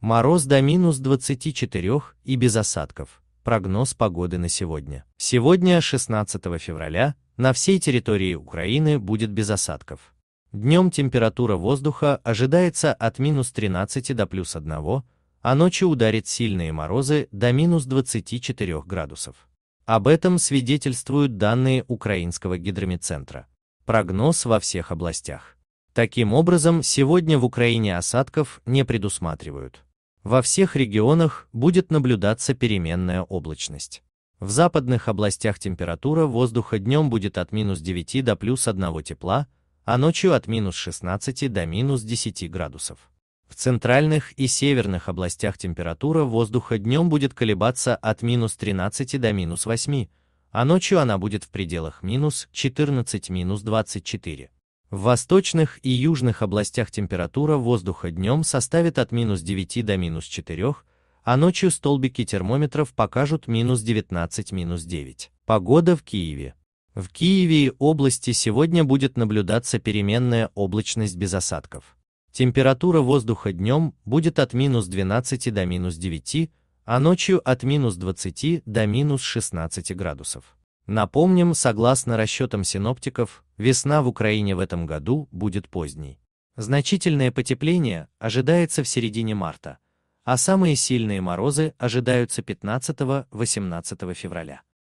Мороз до минус 24 и без осадков. Прогноз погоды на сегодня. Сегодня, 16 февраля, на всей территории Украины будет без осадков. Днем температура воздуха ожидается от минус 13 до плюс 1, а ночью ударит сильные морозы до минус 24 градусов. Об этом свидетельствуют данные Украинского гидромедцентра. Прогноз во всех областях. Таким образом, сегодня в Украине осадков не предусматривают. Во всех регионах будет наблюдаться переменная облачность. В западных областях температура воздуха днем будет от минус 9 до плюс 1 тепла, а ночью от минус 16 до минус 10 градусов. В центральных и северных областях температура воздуха днем будет колебаться от минус 13 до минус 8, а ночью она будет в пределах минус 14-минус 24. В восточных и южных областях температура воздуха днем составит от минус 9 до минус 4, а ночью столбики термометров покажут минус 19 минус 9. Погода в Киеве. В Киеве и области сегодня будет наблюдаться переменная облачность без осадков. Температура воздуха днем будет от минус 12 до минус 9, а ночью от минус 20 до минус 16 градусов. Напомним, согласно расчетам синоптиков, весна в Украине в этом году будет поздней. Значительное потепление ожидается в середине марта, а самые сильные морозы ожидаются 15-18 февраля.